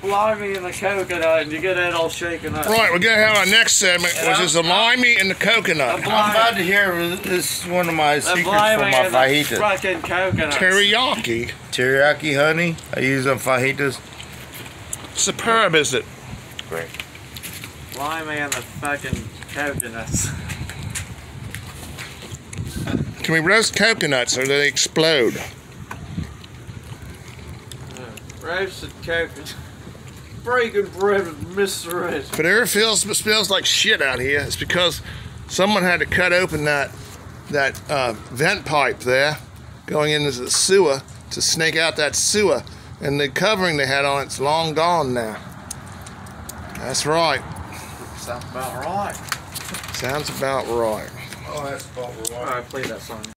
blimey and the coconut, and you get that all shaken up. Right, we're gonna have our next segment, which is the limey and the coconut. The I'm about to hear this is one of my The secrets for blimey my and the fajitas. fucking coconut. Teriyaki. Teriyaki honey, I use on fajitas. Superb, is it? Great. Blimey and the fucking coconuts. Can we roast coconuts or do they explode? Uh, roasted coconut. Breaking bread with Mr. Red. If it ever feels smells like shit out here, it's because someone had to cut open that that uh, vent pipe there, going into the sewer to snake out that sewer, and the covering they had on it's long gone now. That's right. Sounds about right. Sounds about right. Oh, that's about right. Alright, play that song.